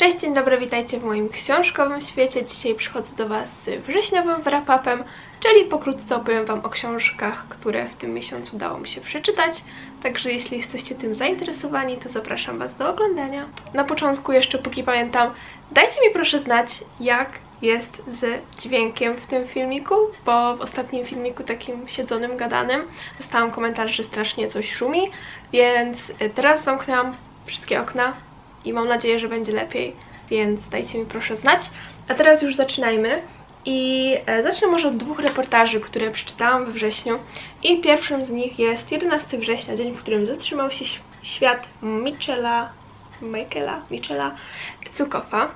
Cześć, dzień dobry, witajcie w moim książkowym świecie. Dzisiaj przychodzę do Was z wrześniowym wrap-upem, czyli pokrótce opowiem Wam o książkach, które w tym miesiącu udało mi się przeczytać. Także jeśli jesteście tym zainteresowani, to zapraszam Was do oglądania. Na początku jeszcze, póki pamiętam, dajcie mi proszę znać, jak jest z dźwiękiem w tym filmiku, bo w ostatnim filmiku takim siedzonym, gadanym dostałam komentarz, że strasznie coś szumi, więc teraz zamknęłam wszystkie okna i mam nadzieję, że będzie lepiej, więc dajcie mi proszę znać. A teraz już zaczynajmy. I e, zacznę może od dwóch reportaży, które przeczytałam we wrześniu. I pierwszym z nich jest 11 września, dzień, w którym zatrzymał się świat Michela, Michaela, Michela Cukoffa.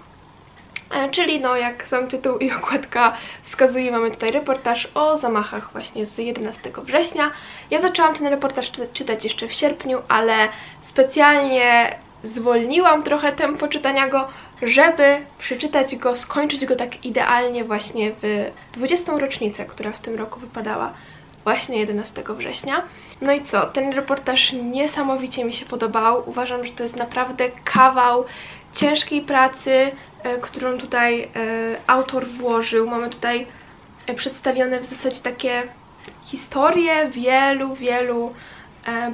E, czyli no, jak sam tytuł i okładka wskazuje, mamy tutaj reportaż o zamachach właśnie z 11 września. Ja zaczęłam ten reportaż czytać jeszcze w sierpniu, ale specjalnie zwolniłam trochę tempo czytania go, żeby przeczytać go, skończyć go tak idealnie właśnie w 20. rocznicę, która w tym roku wypadała właśnie 11 września. No i co, ten reportaż niesamowicie mi się podobał. Uważam, że to jest naprawdę kawał ciężkiej pracy, e, którą tutaj e, autor włożył. Mamy tutaj e, przedstawione w zasadzie takie historie wielu, wielu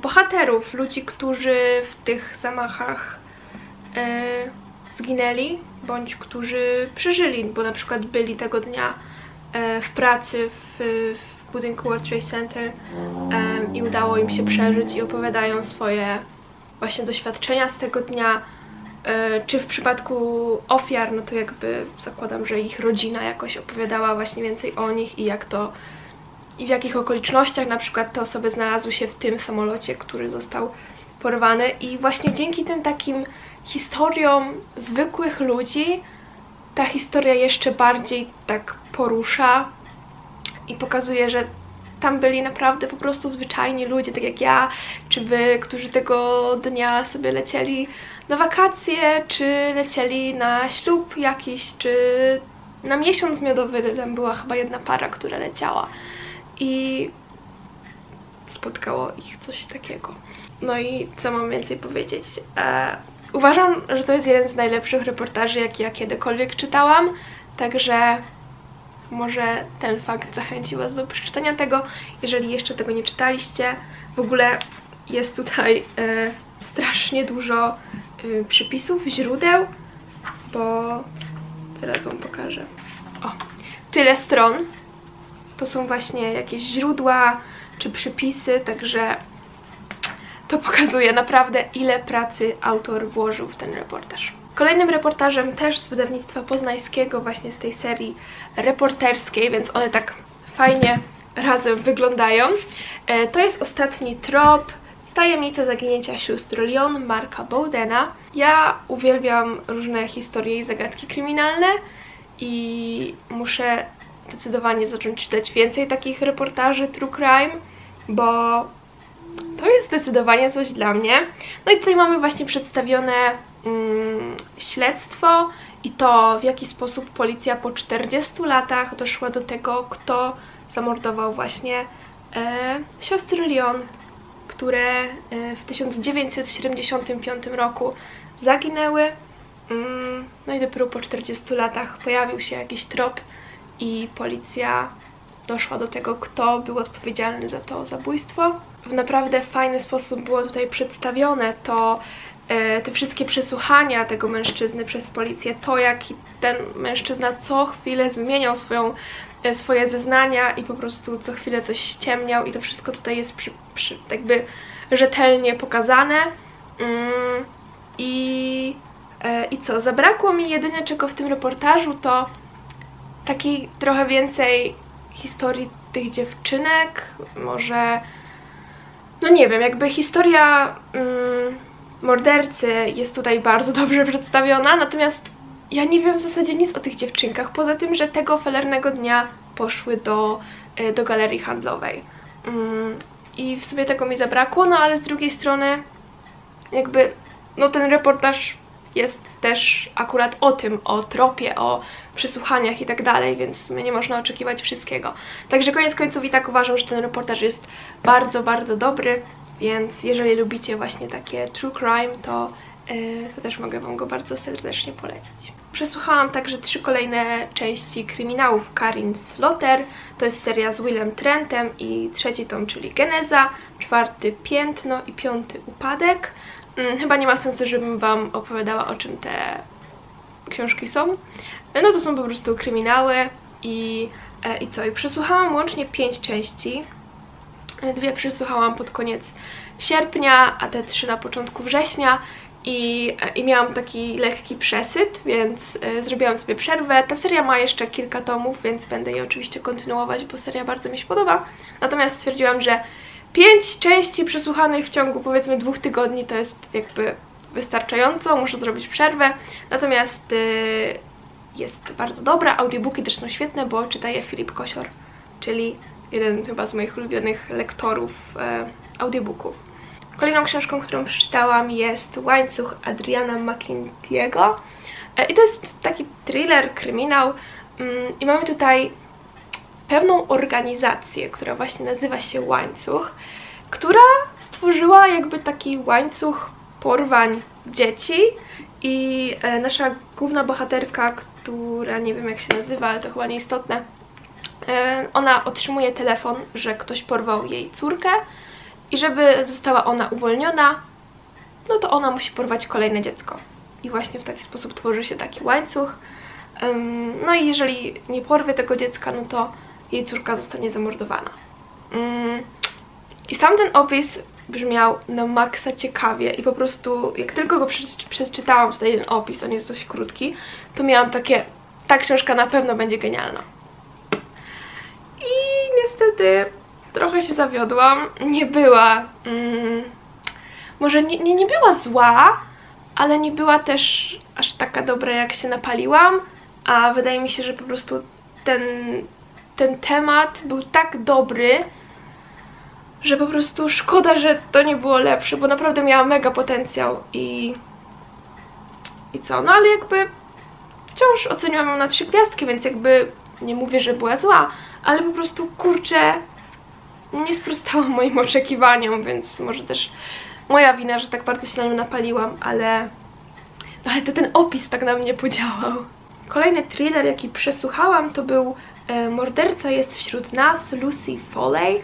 bohaterów, ludzi, którzy w tych zamachach e, zginęli, bądź którzy przeżyli, bo na przykład byli tego dnia e, w pracy w, w budynku World Trade Center i udało im się przeżyć i opowiadają swoje właśnie doświadczenia z tego dnia, czy w przypadku ofiar, no to jakby zakładam, że ich rodzina jakoś opowiadała właśnie więcej o nich i jak to i w jakich okolicznościach na przykład te osoby znalazły się w tym samolocie, który został porwany. I właśnie dzięki tym takim historiom zwykłych ludzi ta historia jeszcze bardziej tak porusza i pokazuje, że tam byli naprawdę po prostu zwyczajni ludzie, tak jak ja, czy wy, którzy tego dnia sobie lecieli na wakacje, czy lecieli na ślub jakiś, czy na miesiąc miodowy, tam była chyba jedna para, która leciała i spotkało ich coś takiego. No i co mam więcej powiedzieć? E, uważam, że to jest jeden z najlepszych reportaży, jakie ja kiedykolwiek czytałam, także może ten fakt zachęci Was do przeczytania tego, jeżeli jeszcze tego nie czytaliście. W ogóle jest tutaj e, strasznie dużo e, przypisów, źródeł, bo teraz Wam pokażę. O, tyle stron to są właśnie jakieś źródła czy przypisy, także to pokazuje naprawdę ile pracy autor włożył w ten reportaż. Kolejnym reportażem też z wydawnictwa poznańskiego, właśnie z tej serii reporterskiej, więc one tak fajnie razem wyglądają. E, to jest ostatni trop, Tajemnica zaginięcia sióstr Leon Marka Bowdena. Ja uwielbiam różne historie i zagadki kryminalne i muszę zdecydowanie zacząć czytać więcej takich reportaży true crime, bo to jest zdecydowanie coś dla mnie. No i tutaj mamy właśnie przedstawione mm, śledztwo i to w jaki sposób policja po 40 latach doszła do tego, kto zamordował właśnie e, siostry Leon, które e, w 1975 roku zaginęły. Mm, no i dopiero po 40 latach pojawił się jakiś trop i policja doszła do tego, kto był odpowiedzialny za to zabójstwo. W naprawdę fajny sposób było tutaj przedstawione to, e, te wszystkie przesłuchania tego mężczyzny przez policję, to jak ten mężczyzna co chwilę zmieniał swoją, e, swoje zeznania i po prostu co chwilę coś ściemniał i to wszystko tutaj jest przy, przy, jakby rzetelnie pokazane. Mm, I, e, I co? Zabrakło mi jedynie czego w tym reportażu to takiej trochę więcej historii tych dziewczynek, może no nie wiem, jakby historia mm, mordercy jest tutaj bardzo dobrze przedstawiona, natomiast ja nie wiem w zasadzie nic o tych dziewczynkach, poza tym, że tego felernego dnia poszły do, e, do galerii handlowej. Mm, I w sobie tego mi zabrakło, no ale z drugiej strony jakby no ten reportaż jest też akurat o tym, o tropie, o przesłuchaniach i tak dalej, więc w sumie nie można oczekiwać wszystkiego. Także koniec końców i tak uważam, że ten reportaż jest bardzo, bardzo dobry, więc jeżeli lubicie właśnie takie true crime, to to też mogę Wam go bardzo serdecznie polecić. Przesłuchałam także trzy kolejne części kryminałów Karin Slotter. To jest seria z Willem Trentem i trzeci tom, czyli Geneza, czwarty Piętno i piąty Upadek. Hmm, chyba nie ma sensu, żebym Wam opowiadała o czym te książki są. No to są po prostu kryminały i, e, i co? I przesłuchałam łącznie pięć części. Dwie przesłuchałam pod koniec sierpnia, a te trzy na początku września i, i miałam taki lekki przesyt, więc y, zrobiłam sobie przerwę. Ta seria ma jeszcze kilka tomów, więc będę je oczywiście kontynuować, bo seria bardzo mi się podoba. Natomiast stwierdziłam, że pięć części przesłuchanych w ciągu powiedzmy dwóch tygodni to jest jakby wystarczająco, muszę zrobić przerwę. Natomiast y, jest bardzo dobra, audiobooki też są świetne, bo czyta je Filip Kosior, czyli jeden chyba z moich ulubionych lektorów y, audiobooków. Kolejną książką, którą przeczytałam jest Łańcuch Adriana McIntyre'ego e, i to jest taki thriller, kryminał mm, i mamy tutaj pewną organizację, która właśnie nazywa się Łańcuch, która stworzyła jakby taki łańcuch porwań dzieci i e, nasza główna bohaterka, która nie wiem jak się nazywa, ale to chyba nieistotne, e, ona otrzymuje telefon, że ktoś porwał jej córkę i żeby została ona uwolniona, no to ona musi porwać kolejne dziecko. I właśnie w taki sposób tworzy się taki łańcuch. No i jeżeli nie porwie tego dziecka, no to jej córka zostanie zamordowana. I sam ten opis brzmiał na maksa ciekawie i po prostu jak tylko go przeczytałam, tutaj jeden opis, on jest dość krótki, to miałam takie, ta książka na pewno będzie genialna. I niestety trochę się zawiodłam. Nie była... Mm, może nie, nie, nie była zła, ale nie była też aż taka dobra, jak się napaliłam, a wydaje mi się, że po prostu ten, ten temat był tak dobry, że po prostu szkoda, że to nie było lepsze, bo naprawdę miała mega potencjał i... I co? No ale jakby wciąż oceniłam ją na trzy gwiazdki, więc jakby nie mówię, że była zła, ale po prostu kurczę, nie sprostała moim oczekiwaniom, więc może też moja wina, że tak bardzo się na nią napaliłam, ale... No ale to ten opis tak na mnie podziałał. Kolejny thriller, jaki przesłuchałam, to był Morderca jest wśród nas, Lucy Foley.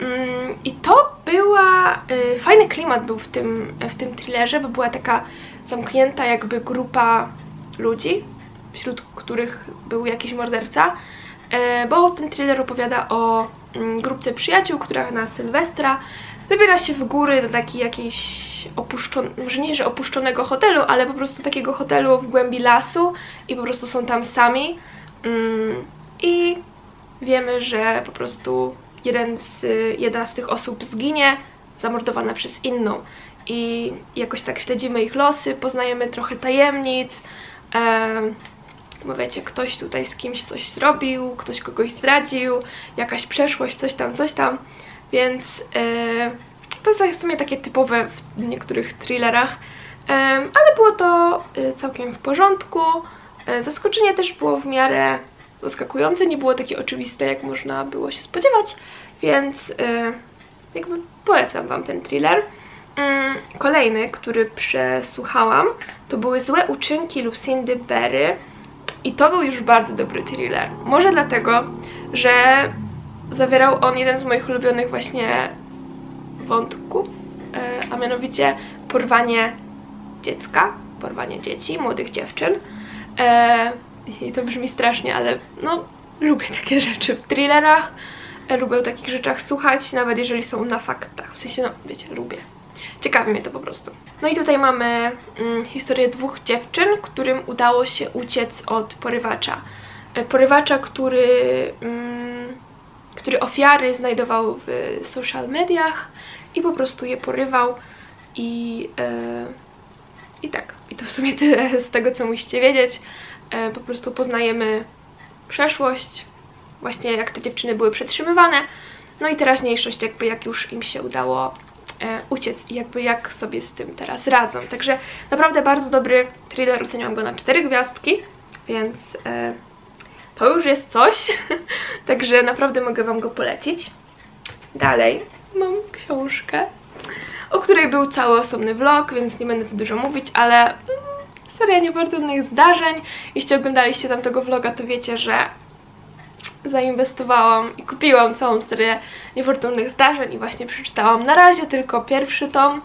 Mm, I to była... E, fajny klimat był w tym, w tym thrillerze, bo była taka zamknięta jakby grupa ludzi, wśród których był jakiś morderca, e, bo ten thriller opowiada o Mm, grupce przyjaciół, która na Sylwestra wybiera się w góry do takiej jakiejś opuszczonego, może nie, że opuszczonego hotelu, ale po prostu takiego hotelu w głębi lasu i po prostu są tam sami mm, i wiemy, że po prostu jeden z, jedna z tych osób zginie, zamordowana przez inną. I jakoś tak śledzimy ich losy, poznajemy trochę tajemnic, wiecie, ktoś tutaj z kimś coś zrobił, ktoś kogoś zdradził, jakaś przeszłość, coś tam, coś tam, więc yy, to jest w sumie takie typowe w niektórych thrillerach, yy, ale było to yy, całkiem w porządku, zaskoczenie też było w miarę zaskakujące, nie było takie oczywiste, jak można było się spodziewać, więc jakby polecam Wam ten thriller. Mm, kolejny, który przesłuchałam, to były Złe uczynki Lucindy Berry. I to był już bardzo dobry thriller. Może dlatego, że zawierał on jeden z moich ulubionych właśnie wątków, e, a mianowicie porwanie dziecka, porwanie dzieci, młodych dziewczyn. E, I to brzmi strasznie, ale no lubię takie rzeczy w thrillerach, e, lubię o takich rzeczach słuchać, nawet jeżeli są na faktach. W sensie, no wiecie, lubię. Ciekawi mnie to po prostu. No i tutaj mamy mm, historię dwóch dziewczyn, którym udało się uciec od porywacza. E, porywacza, który, mm, który ofiary znajdował w social mediach i po prostu je porywał i, e, i tak. I to w sumie tyle z tego, co musicie wiedzieć. E, po prostu poznajemy przeszłość, właśnie jak te dziewczyny były przetrzymywane, no i teraźniejszość, jakby jak już im się udało e, uciec i jakby jak sobie z tym teraz radzą. Także naprawdę bardzo dobry thriller, oceniam go na 4 gwiazdki, więc e, to już jest coś, także naprawdę mogę Wam go polecić. Dalej mam książkę, o której był cały osobny vlog, więc nie będę tu dużo mówić, ale mm, seria niefortunnych zdarzeń. Jeśli oglądaliście tamtego vloga, to wiecie, że zainwestowałam i kupiłam całą serię niefortunnych zdarzeń i właśnie przeczytałam na razie tylko pierwszy tom.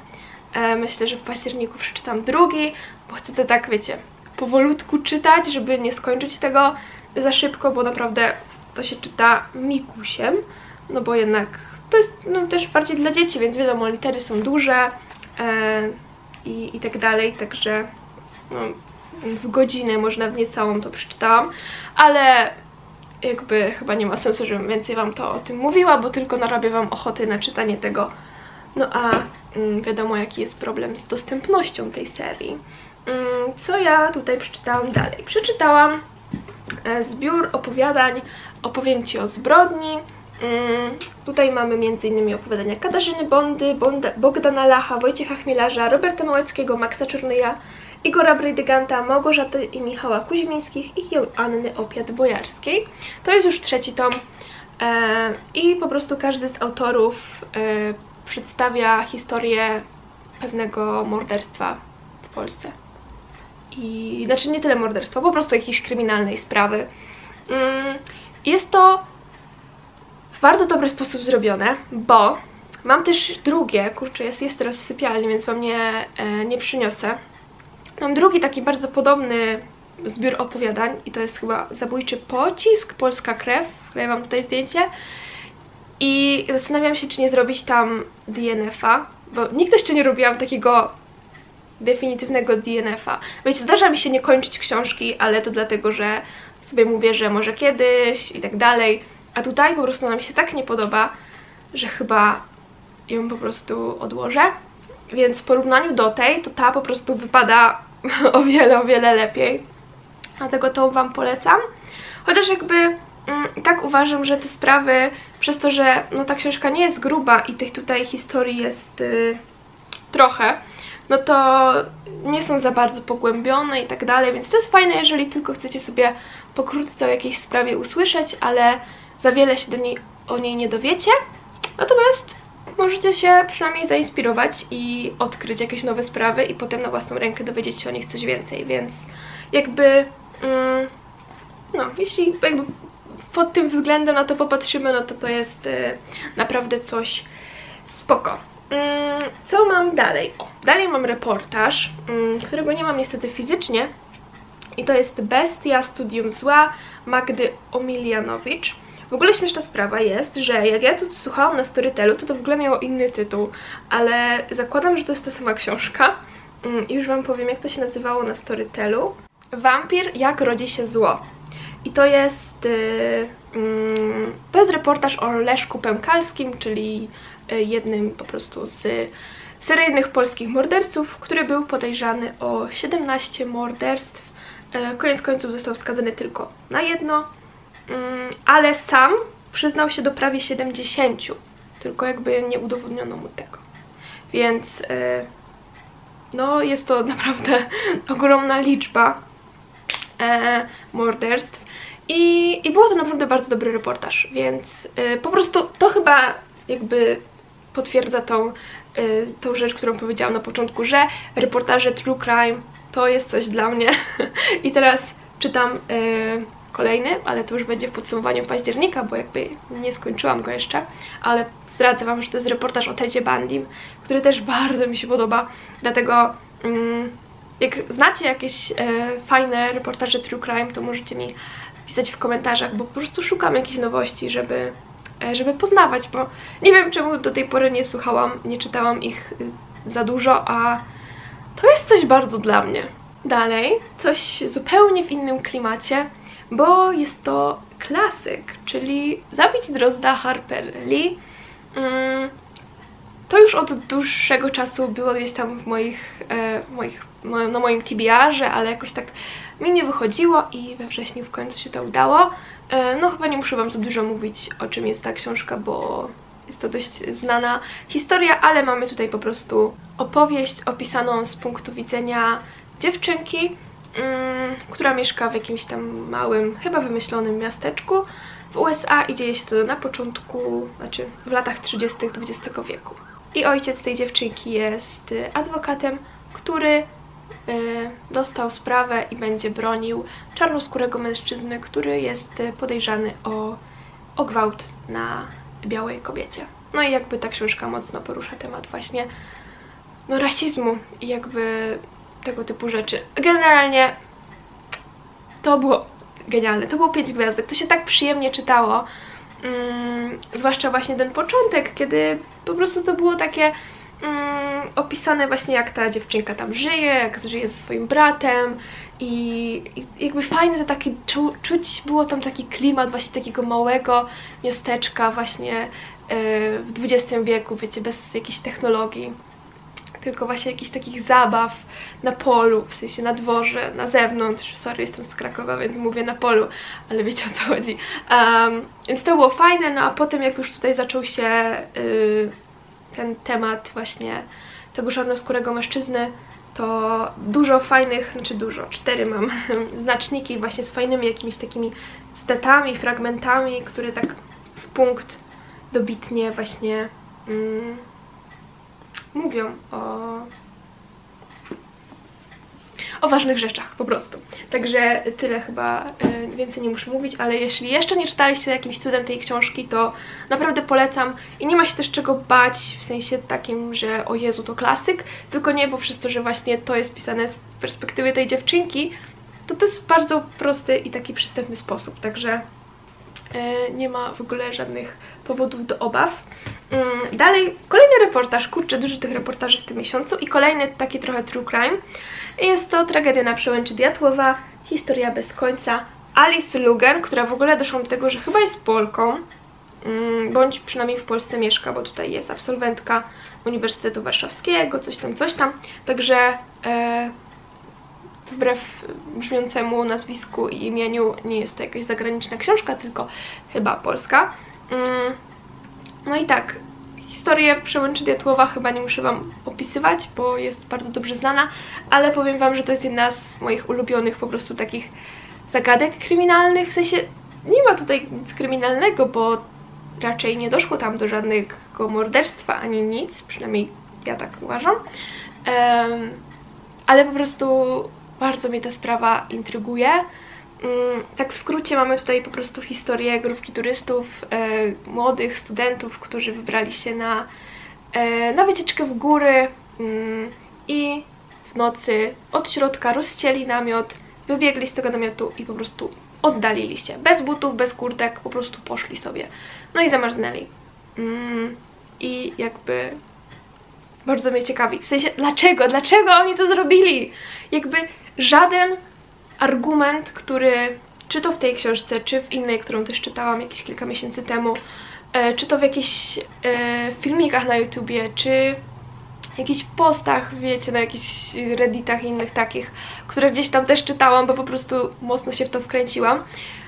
E, myślę, że w październiku przeczytam drugi, bo chcę to tak, wiecie, powolutku czytać, żeby nie skończyć tego za szybko, bo naprawdę to się czyta mikusiem, no bo jednak to jest no, też bardziej dla dzieci, więc wiadomo, litery są duże e, i, i tak dalej, także no, w godzinę, można w niecałą to przeczytałam, ale jakby chyba nie ma sensu, żebym więcej Wam to o tym mówiła, bo tylko narobię Wam ochoty na czytanie tego. No a mm, wiadomo jaki jest problem z dostępnością tej serii. Mm, co ja tutaj przeczytałam dalej? Przeczytałam e, zbiór opowiadań Opowiem Ci o zbrodni. Mm, tutaj mamy m.in. opowiadania Katarzyny Bondy, Bonda, Bogdana Lacha, Wojciecha Chmielarza, Roberta Małeckiego, Maxa Czernyja, Igora Brejdyganta, Małgorzaty i Michała Kuźmińskich i Anny Opiat-Bojarskiej. To jest już trzeci tom e, i po prostu każdy z autorów e, przedstawia historię pewnego morderstwa w Polsce. I, znaczy nie tyle morderstwa, po prostu jakiejś kryminalnej sprawy. Mm, jest to w bardzo dobry sposób zrobione, bo mam też drugie, kurczę, jest, jest teraz w sypialni, więc wam nie, e, nie przyniosę. Mam drugi taki bardzo podobny zbiór opowiadań i to jest chyba Zabójczy Pocisk, Polska Krew, ja mam tutaj zdjęcie. I zastanawiam się, czy nie zrobić tam DNF-a, bo nigdy jeszcze nie robiłam takiego definitywnego DNF-a. Wiecie, zdarza mi się nie kończyć książki, ale to dlatego, że sobie mówię, że może kiedyś i tak dalej. A tutaj po prostu ona mi się tak nie podoba, że chyba ją po prostu odłożę. Więc w porównaniu do tej, to ta po prostu wypada o wiele, o wiele lepiej. Dlatego to Wam polecam. Chociaż jakby mm, tak uważam, że te sprawy, przez to, że no, ta książka nie jest gruba i tych tutaj historii jest y, trochę, no to nie są za bardzo pogłębione i tak dalej, więc to jest fajne, jeżeli tylko chcecie sobie pokrótce o jakiejś sprawie usłyszeć, ale za wiele się do niej, o niej nie dowiecie. Natomiast możecie się przynajmniej zainspirować i odkryć jakieś nowe sprawy i potem na własną rękę dowiedzieć się o nich coś więcej, więc jakby mm, no, jeśli jakby pod tym względem na to popatrzymy, no to to jest y, naprawdę coś spoko. Mm, co mam dalej? O, dalej mam reportaż, mm, którego nie mam niestety fizycznie i to jest Bestia Studium Zła Magdy Omilianowicz. W ogóle śmieszna sprawa jest, że jak ja tu słuchałam na Storytelu, to to w ogóle miało inny tytuł, ale zakładam, że to jest ta sama książka mm, i już Wam powiem, jak to się nazywało na Storytelu. Wampir, jak rodzi się zło. I to jest, yy, to jest reportaż o Leszku Pękalskim, czyli yy, jednym po prostu z seryjnych polskich morderców, który był podejrzany o 17 morderstw. Y, koniec końców został skazany tylko na jedno, ale sam przyznał się do prawie 70, tylko jakby nie udowodniono mu tego. Więc y, no jest to naprawdę ogromna liczba e, morderstw i, i było to naprawdę bardzo dobry reportaż, więc y, po prostu to chyba jakby potwierdza tą, y, tą rzecz, którą powiedziałam na początku, że reportaże true crime to jest coś dla mnie i teraz czytam kolejny, ale to już będzie w podsumowaniu października, bo jakby nie skończyłam go jeszcze, ale zdradzę Wam, że to jest reportaż o Tedzie Bandim, który też bardzo mi się podoba, dlatego mm, jak znacie jakieś e, fajne reportaże True Crime, to możecie mi pisać w komentarzach, bo po prostu szukam jakichś nowości, żeby, e, żeby poznawać, bo nie wiem czemu do tej pory nie słuchałam, nie czytałam ich y, za dużo, a to jest coś bardzo dla mnie. Dalej, coś zupełnie w innym klimacie, bo jest to klasyk, czyli Zabić Drozda Harper Lee. Mm, to już od dłuższego czasu było gdzieś tam w moich, e, moich no, na moim TBR-ze, ale jakoś tak mi nie wychodziło i we wrześniu w końcu się to udało. E, no chyba nie muszę Wam za dużo mówić o czym jest ta książka, bo jest to dość znana historia, ale mamy tutaj po prostu opowieść opisaną z punktu widzenia dziewczynki, która mieszka w jakimś tam małym, chyba wymyślonym miasteczku w USA i dzieje się to na początku, znaczy w latach 30. XX wieku. i ojciec tej dziewczynki jest y, adwokatem, który y, dostał sprawę i będzie bronił czarnoskórego mężczyzny, który jest y, podejrzany o, o gwałt na białej kobiecie. No i jakby ta książka mocno porusza temat właśnie no, rasizmu i jakby tego typu rzeczy. Generalnie to było genialne, to było pięć gwiazdek, to się tak przyjemnie czytało, mm, zwłaszcza właśnie ten początek, kiedy po prostu to było takie mm, opisane właśnie jak ta dziewczynka tam żyje, jak żyje ze swoim bratem i, i jakby fajne to taki, czu, czuć było tam taki klimat właśnie takiego małego miasteczka właśnie yy, w XX wieku, wiecie, bez jakiejś technologii tylko właśnie jakichś takich zabaw na polu, w sensie na dworze, na zewnątrz. Sorry, jestem z Krakowa, więc mówię na polu, ale wiecie o co chodzi. Um, więc to było fajne, no a potem jak już tutaj zaczął się yy, ten temat właśnie tego czarnoskórego mężczyzny, to dużo fajnych, znaczy dużo, cztery mam znaczniki właśnie z fajnymi jakimiś takimi statami, fragmentami, które tak w punkt dobitnie właśnie... Mm, mówią o, o ważnych rzeczach po prostu. Także tyle chyba, y, więcej nie muszę mówić, ale jeśli jeszcze nie czytaliście jakimś cudem tej książki, to naprawdę polecam i nie ma się też czego bać w sensie takim, że o Jezu to klasyk, tylko nie, bo przez to, że właśnie to jest pisane z perspektywy tej dziewczynki, to to jest bardzo prosty i taki przystępny sposób, także nie ma w ogóle żadnych powodów do obaw. Mm, dalej, kolejny reportaż, kurczę, dużo tych reportaży w tym miesiącu i kolejny taki trochę true crime. Jest to tragedia na przełęczy Diatłowa, historia bez końca. Alice Luger, która w ogóle doszła do tego, że chyba jest Polką, mm, bądź przynajmniej w Polsce mieszka, bo tutaj jest absolwentka Uniwersytetu Warszawskiego, coś tam, coś tam. Także e, wbrew brzmiącemu nazwisku i imieniu nie jest to jakaś zagraniczna książka, tylko chyba polska. Mm, no i tak, historię przełęczy Diatłowa chyba nie muszę Wam opisywać, bo jest bardzo dobrze znana, ale powiem Wam, że to jest jedna z moich ulubionych po prostu takich zagadek kryminalnych, w sensie nie ma tutaj nic kryminalnego, bo raczej nie doszło tam do żadnego morderstwa ani nic, przynajmniej ja tak uważam, um, ale po prostu bardzo mnie ta sprawa intryguje. Mm, tak w skrócie mamy tutaj po prostu historię grupki turystów, e, młodych studentów, którzy wybrali się na, e, na wycieczkę w góry mm, i w nocy od środka rozcięli namiot, wybiegli z tego namiotu i po prostu oddalili się. Bez butów, bez kurtek, po prostu poszli sobie. No i zamarznęli. Mm, I jakby bardzo mnie ciekawi. W sensie, dlaczego? Dlaczego oni to zrobili? Jakby żaden argument, który czy to w tej książce, czy w innej, którą też czytałam jakieś kilka miesięcy temu, e, czy to w jakichś e, filmikach na YouTubie, czy jakichś postach, wiecie, na jakichś redditach i innych takich, które gdzieś tam też czytałam, bo po prostu mocno się w to wkręciłam.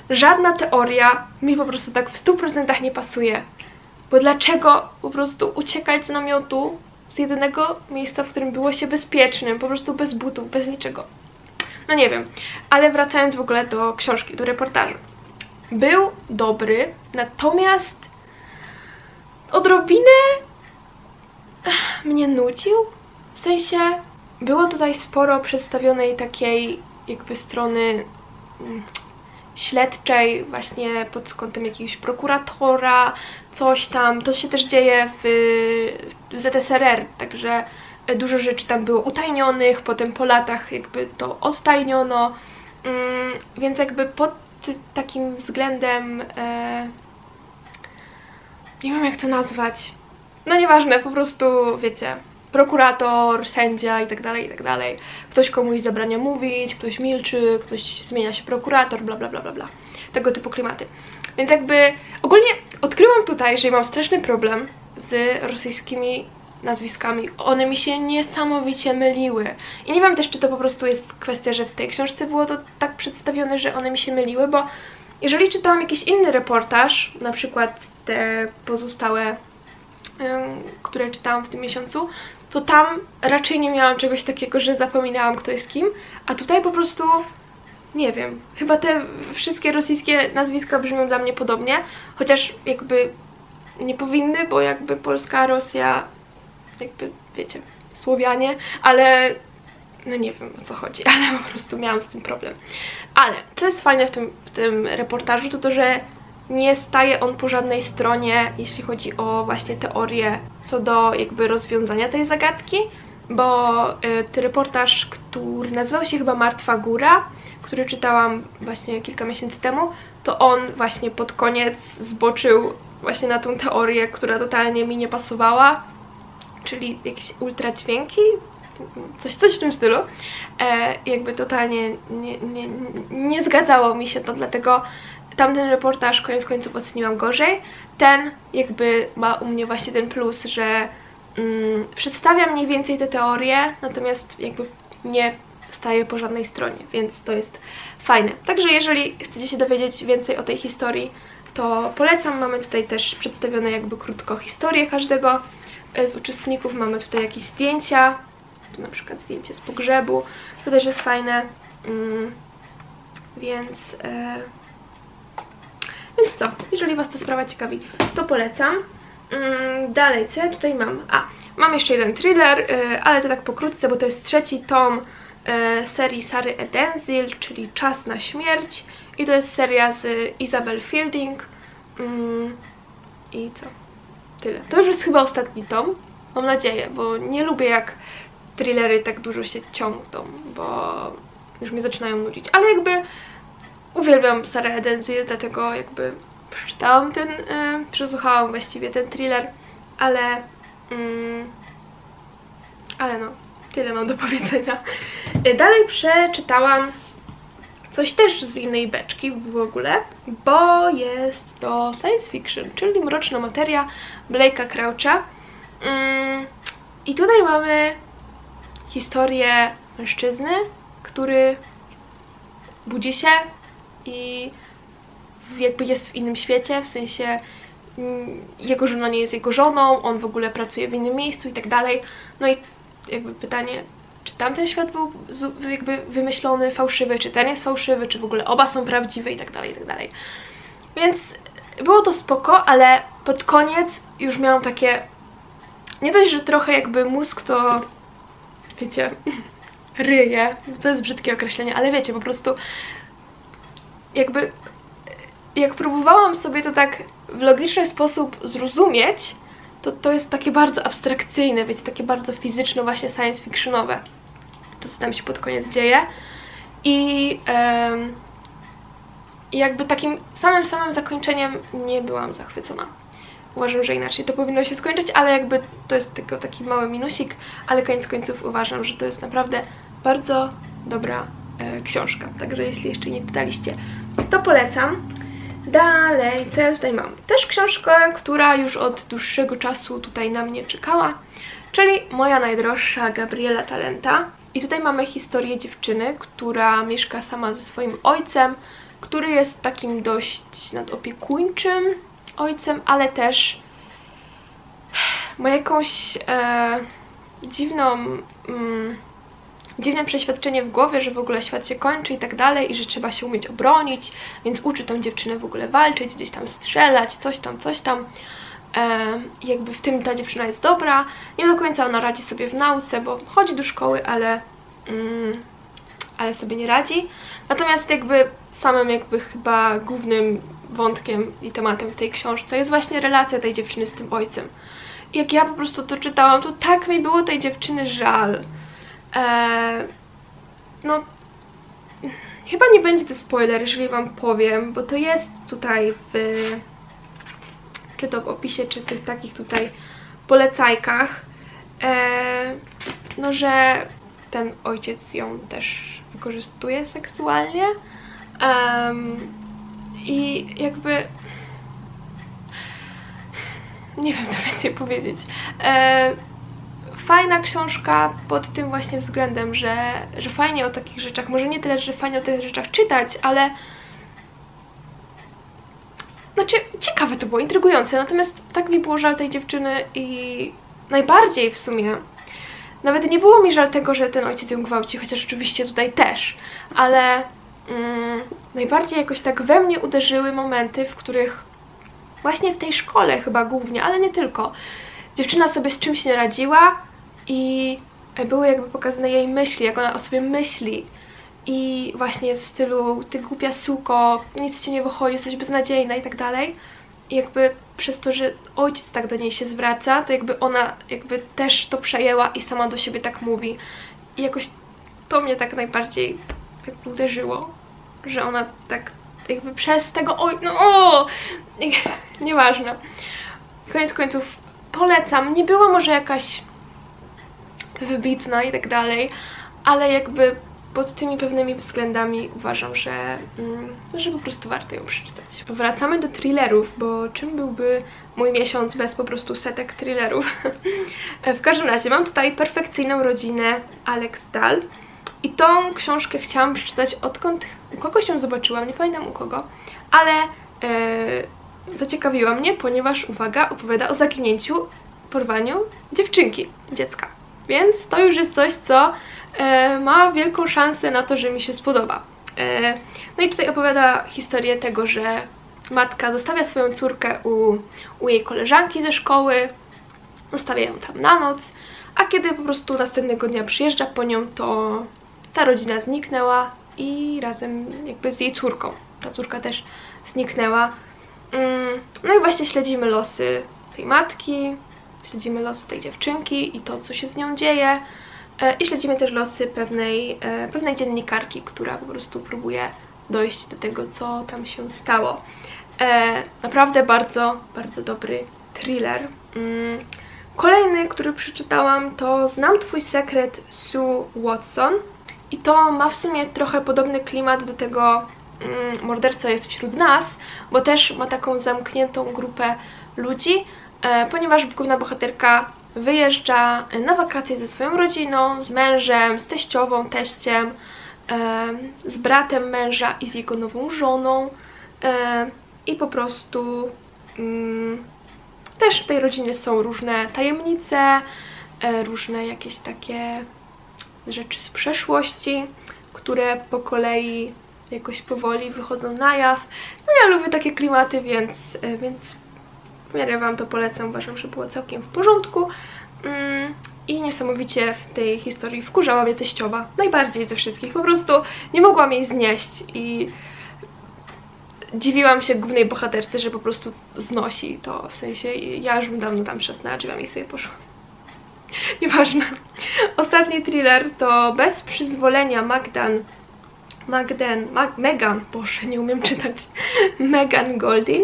Żadna teoria mi po prostu tak w 100% nie pasuje. Bo dlaczego po prostu uciekać z namiotu z jedynego miejsca, w którym było się bezpiecznym, po prostu bez butów, bez niczego. No nie wiem, ale wracając w ogóle do książki, do reportażu. Był dobry, natomiast odrobinę mnie nudził. W sensie było tutaj sporo przedstawionej takiej jakby strony mm, śledczej właśnie pod kątem jakiegoś prokuratora, coś tam. To się też dzieje w, w ZSRR, także dużo rzeczy tam było utajnionych, potem po latach jakby to odtajniono, mm, więc jakby pod takim względem e, nie wiem jak to nazwać, no nieważne, po prostu wiecie, prokurator, sędzia i tak dalej, i tak dalej. Ktoś komuś zabrania mówić, ktoś milczy, ktoś zmienia się prokurator, bla bla bla bla bla. Tego typu klimaty. Więc jakby ogólnie odkryłam tutaj, że mam straszny problem z rosyjskimi nazwiskami. One mi się niesamowicie myliły. I nie wiem też, czy to po prostu jest kwestia, że w tej książce było to tak przedstawione, że one mi się myliły, bo jeżeli czytałam jakiś inny reportaż, na przykład te pozostałe, które czytałam w tym miesiącu, to tam raczej nie miałam czegoś takiego, że zapominałam kto jest kim, a tutaj po prostu nie wiem, chyba te wszystkie rosyjskie nazwiska brzmią dla mnie podobnie, chociaż jakby nie powinny, bo jakby Polska, Rosja jakby, wiecie, Słowianie, ale no nie wiem o co chodzi, ale po prostu miałam z tym problem. Ale co jest fajne w tym, w tym reportażu, to to, że nie staje on po żadnej stronie, jeśli chodzi o właśnie teorię co do jakby rozwiązania tej zagadki, bo y, ten reportaż, który nazywał się chyba Martwa Góra, który czytałam właśnie kilka miesięcy temu, to on właśnie pod koniec zboczył właśnie na tą teorię, która totalnie mi nie pasowała, czyli jakieś ultradźwięki, coś, coś w tym stylu. E, jakby totalnie nie, nie, nie zgadzało mi się to, dlatego tamten reportaż koniec końców oceniłam gorzej. Ten jakby ma u mnie właśnie ten plus, że mm, przedstawia mniej więcej te teorie, natomiast jakby nie staje po żadnej stronie, więc to jest fajne. Także jeżeli chcecie się dowiedzieć więcej o tej historii, to polecam. Mamy tutaj też przedstawione jakby krótko historię każdego z uczestników. Mamy tutaj jakieś zdjęcia, tu na przykład zdjęcie z pogrzebu, to też jest fajne. Mm, więc... E, więc co, jeżeli Was ta sprawa ciekawi, to polecam. Mm, dalej, co ja tutaj mam? A, mam jeszcze jeden thriller, y, ale to tak pokrótce, bo to jest trzeci tom serii Sary Edenzil, czyli Czas na śmierć. I to jest seria z Isabel Fielding. Mm, I co? Tyle. To już jest chyba ostatni tom, mam nadzieję, bo nie lubię jak thrillery tak dużo się ciągną, bo już mnie zaczynają nudzić. Ale jakby uwielbiam Sarah Edenzil, dlatego jakby przeczytałam ten, y, przesłuchałam właściwie ten thriller, ale y, ale no, tyle mam do powiedzenia. Y, dalej przeczytałam coś też z innej beczki w ogóle, bo jest to science fiction, czyli mroczna materia Blake'a Croucha. Mm, I tutaj mamy historię mężczyzny, który budzi się i jakby jest w innym świecie, w sensie mm, jego żona nie jest jego żoną, on w ogóle pracuje w innym miejscu i tak dalej. No i jakby pytanie, czy tamten świat był jakby wymyślony, fałszywy, czy ten jest fałszywy, czy w ogóle oba są prawdziwe i tak dalej, i tak dalej. Więc było to spoko, ale pod koniec już miałam takie... Nie dość, że trochę jakby mózg to... Wiecie... ryje. To jest brzydkie określenie, ale wiecie, po prostu jakby jak próbowałam sobie to tak w logiczny sposób zrozumieć, to to jest takie bardzo abstrakcyjne, wiecie, takie bardzo fizyczne, właśnie science fictionowe. To, co tam się pod koniec dzieje. I um, jakby takim samym, samym zakończeniem nie byłam zachwycona. Uważam, że inaczej to powinno się skończyć, ale jakby to jest tylko taki mały minusik, ale koniec końców uważam, że to jest naprawdę bardzo dobra e, książka. Także jeśli jeszcze nie czytaliście, to polecam. Dalej, co ja tutaj mam? Też książkę, która już od dłuższego czasu tutaj na mnie czekała, czyli Moja najdroższa Gabriela Talenta. I tutaj mamy historię dziewczyny, która mieszka sama ze swoim ojcem, który jest takim dość nadopiekuńczym ojcem, ale też ma jakąś e, dziwną... Mm, dziwne przeświadczenie w głowie, że w ogóle świat się kończy i tak dalej i że trzeba się umieć obronić, więc uczy tą dziewczynę w ogóle walczyć, gdzieś tam strzelać, coś tam, coś tam. E, jakby w tym ta dziewczyna jest dobra. Nie do końca ona radzi sobie w nauce, bo chodzi do szkoły, ale, mm, ale sobie nie radzi. Natomiast jakby samym jakby chyba głównym wątkiem i tematem w tej książce jest właśnie relacja tej dziewczyny z tym ojcem. Jak ja po prostu to czytałam, to tak mi było tej dziewczyny żal. Eee, no, chyba nie będzie to spoiler, jeżeli Wam powiem, bo to jest tutaj w, czy to w opisie, czy w tych takich tutaj polecajkach, eee, no, że ten ojciec ją też wykorzystuje seksualnie um, i jakby nie wiem co więcej powiedzieć. Eee, fajna książka pod tym właśnie względem, że, że fajnie o takich rzeczach, może nie tyle, że fajnie o tych rzeczach czytać, ale znaczy ciekawe to było, intrygujące, natomiast tak mi było żal tej dziewczyny i najbardziej w sumie. Nawet nie było mi żal tego, że ten ojciec ją gwałci, chociaż oczywiście tutaj też, ale mm, najbardziej jakoś tak we mnie uderzyły momenty, w których właśnie w tej szkole chyba głównie, ale nie tylko, dziewczyna sobie z czymś nie radziła i były jakby pokazane jej myśli, jak ona o sobie myśli. I właśnie w stylu ty głupia suko, nic ci nie wychodzi, jesteś beznadziejna i tak dalej. I jakby przez to, że ojciec tak do niej się zwraca, to jakby ona jakby też to przejęła i sama do siebie tak mówi. I jakoś to mnie tak najbardziej jakby uderzyło, że ona tak jakby przez tego oj... no o! Nieważne. Koniec końców polecam. Nie była może jakaś wybitna i tak dalej, ale jakby pod tymi pewnymi względami uważam, że, mm, że po prostu warto ją przeczytać. Wracamy do thrillerów, bo czym byłby mój miesiąc bez po prostu setek thrillerów? w każdym razie mam tutaj perfekcyjną rodzinę Alex Dahl i tą książkę chciałam przeczytać odkąd u kogoś ją zobaczyłam, nie pamiętam u kogo, ale yy, zaciekawiła mnie, ponieważ, uwaga, opowiada o zaginięciu, porwaniu dziewczynki, dziecka. Więc to już jest coś, co e, ma wielką szansę na to, że mi się spodoba. E, no i tutaj opowiada historię tego, że matka zostawia swoją córkę u, u jej koleżanki ze szkoły, zostawia ją tam na noc, a kiedy po prostu następnego dnia przyjeżdża po nią, to ta rodzina zniknęła i razem jakby z jej córką. Ta córka też zniknęła. Mm, no i właśnie śledzimy losy tej matki, śledzimy losy tej dziewczynki i to, co się z nią dzieje. E, I śledzimy też losy pewnej, e, pewnej dziennikarki, która po prostu próbuje dojść do tego, co tam się stało. E, naprawdę bardzo, bardzo dobry thriller. Mm, kolejny, który przeczytałam to Znam Twój sekret Sue Watson i to ma w sumie trochę podobny klimat do tego mm, Morderca jest wśród nas, bo też ma taką zamkniętą grupę ludzi, ponieważ główna bohaterka wyjeżdża na wakacje ze swoją rodziną, z mężem, z teściową, teściem, e, z bratem męża i z jego nową żoną e, i po prostu mm, też w tej rodzinie są różne tajemnice, różne jakieś takie rzeczy z przeszłości, które po kolei jakoś powoli wychodzą na jaw. No ja lubię takie klimaty, więc, więc w miarę Wam to polecam, uważam, że było całkiem w porządku. Mm, I niesamowicie w tej historii wkurzała mnie teściowa. Najbardziej ze wszystkich. Po prostu nie mogłam jej znieść i dziwiłam się głównej bohaterce, że po prostu znosi to. W sensie ja już bym dawno tam trzasnęła drzwiami i sobie poszła. Nieważne. Ostatni thriller to Bez przyzwolenia Magdan Magden, Mag, Megan, boże, nie umiem czytać, Megan Goldin.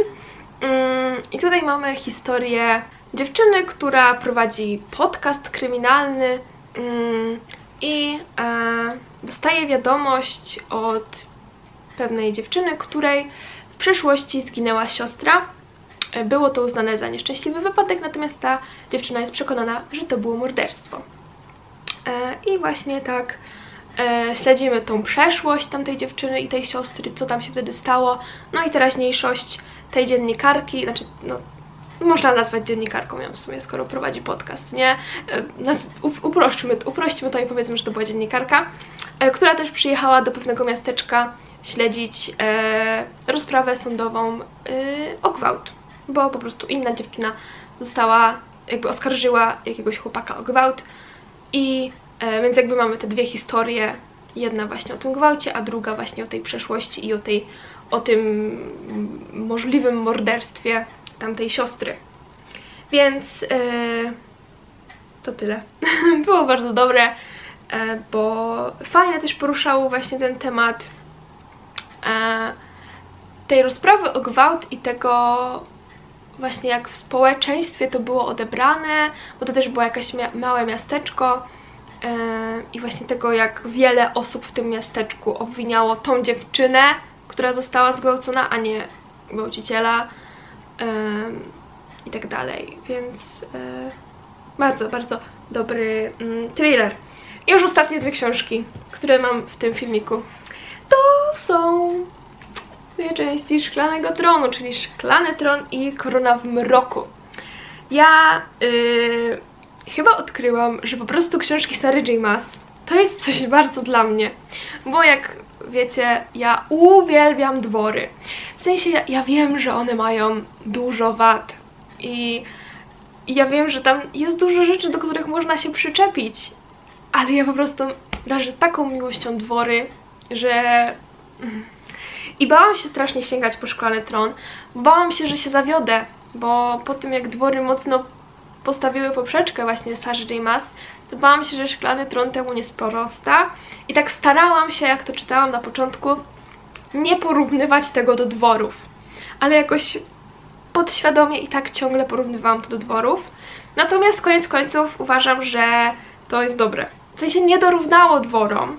Mm, I tutaj mamy historię dziewczyny, która prowadzi podcast kryminalny mm, i e, dostaje wiadomość od pewnej dziewczyny, której w przeszłości zginęła siostra. E, było to uznane za nieszczęśliwy wypadek, natomiast ta dziewczyna jest przekonana, że to było morderstwo. E, I właśnie tak śledzimy tą przeszłość tamtej dziewczyny i tej siostry, co tam się wtedy stało, no i teraźniejszość tej dziennikarki, znaczy no można nazwać dziennikarką ją w sumie, skoro prowadzi podcast, nie? E, uprośćmy, uprośćmy to i powiedzmy, że to była dziennikarka, e, która też przyjechała do pewnego miasteczka śledzić e, rozprawę sądową e, o gwałt, bo po prostu inna dziewczyna została, jakby oskarżyła jakiegoś chłopaka o gwałt i e, więc jakby mamy te dwie historie, jedna właśnie o tym gwałcie, a druga właśnie o tej przeszłości i o tej o tym możliwym morderstwie tamtej siostry. Więc yy, to tyle. Było bardzo dobre, yy, bo fajnie też poruszało właśnie ten temat yy, tej rozprawy o gwałt i tego właśnie jak w społeczeństwie to było odebrane, bo to też było jakieś mia małe miasteczko i właśnie tego jak wiele osób w tym miasteczku obwiniało tą dziewczynę która została zgwałcona, a nie gwałciciela i tak dalej, więc e, bardzo, bardzo dobry mm, thriller. I już ostatnie dwie książki, które mam w tym filmiku. To są dwie części Szklanego Tronu, czyli Szklany Tron i Korona w Mroku. Ja yy, chyba odkryłam, że po prostu książki Sary J. Maas to jest coś bardzo dla mnie, bo jak wiecie, ja uwielbiam dwory. W sensie ja, ja wiem, że one mają dużo wad i I ja wiem, że tam jest dużo rzeczy, do których można się przyczepić, ale ja po prostu darzę taką miłością dwory, że... I bałam się strasznie sięgać po Szklany Tron, bałam się, że się zawiodę, bo po tym jak dwory mocno postawiły poprzeczkę właśnie Sarze J. Maas, to bałam się, że Szklany Tron temu nie sprosta i tak starałam się, jak to czytałam na początku, nie porównywać tego do dworów. Ale jakoś podświadomie i tak ciągle porównywałam to do dworów. Natomiast koniec końców uważam, że to jest dobre. W sensie nie dorównało dworom,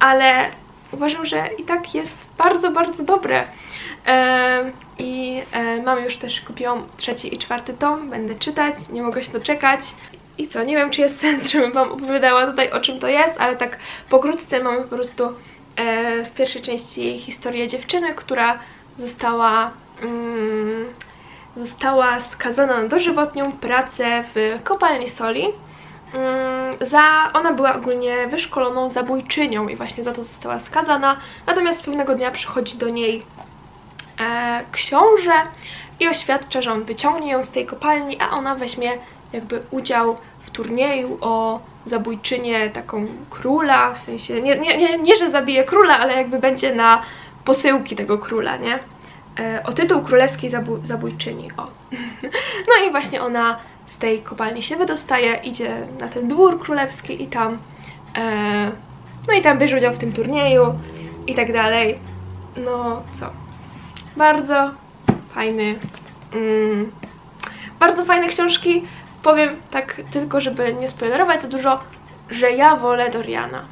ale uważam, że i tak jest bardzo, bardzo dobre. Eee, I e, mamy już też, kupiłam trzeci i czwarty tom, będę czytać, nie mogę się doczekać. I co, nie wiem czy jest sens, żebym Wam opowiadała tutaj o czym to jest, ale tak pokrótce mamy po prostu e, w pierwszej części historię dziewczyny, która została... Mm, została skazana na dożywotnią pracę w kopalni soli. Mm, za, ona była ogólnie wyszkoloną zabójczynią i właśnie za to została skazana. Natomiast pewnego dnia przychodzi do niej e, książę i oświadcza, że on wyciągnie ją z tej kopalni, a ona weźmie jakby udział w turnieju o zabójczynię taką króla, w sensie nie, nie, nie, nie że zabije króla, ale jakby będzie na posyłki tego króla, nie? E, o tytuł królewskiej zabój, zabójczyni, o. No i właśnie ona z tej kopalni się wydostaje, idzie na ten dwór królewski i tam e, no i tam bierze udział w tym turnieju i tak dalej. No co? Bardzo fajny mm, bardzo fajne książki. Powiem tak tylko, żeby nie spoilerować za dużo, że ja wolę Doriana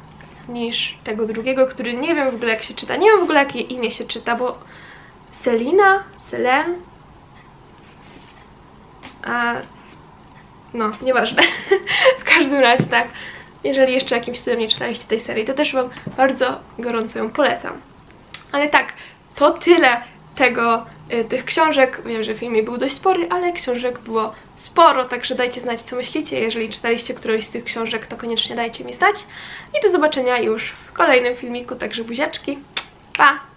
niż tego drugiego, który nie wiem w ogóle jak się czyta. Nie wiem w ogóle jakie imię się czyta, bo Selina? Selen? A... No, nieważne. w każdym razie tak. Jeżeli jeszcze jakimś cudem nie czytaliście tej serii, to też Wam bardzo gorąco ją polecam. Ale tak, to tyle tego, y, tych książek. Wiem, że film był dość spory, ale książek było sporo, także dajcie znać co myślicie. Jeżeli czytaliście którąś z tych książek, to koniecznie dajcie mi znać. I do zobaczenia już w kolejnym filmiku, także buziaczki. Pa!